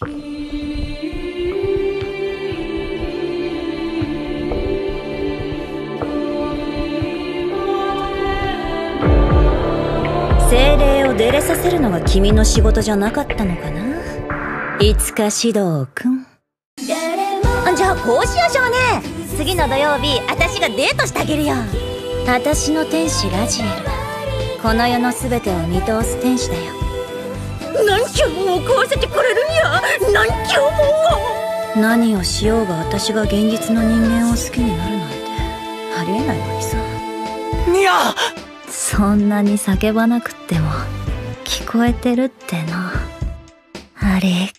精霊を出れさせるのが君の仕事じゃなかったのかな？いつか指導くんじゃあこうしよう少年次の土曜日私がデートしてあげるよ。私の天使ラジエル。この世の全てを見通す天使だよ。何キロも食わせてくれるんや。何キロも。何をしようが私が現実の人間を好きになるなんてありえないのにさ。にゃそんなに叫ばなくっても聞こえてるってのあれ？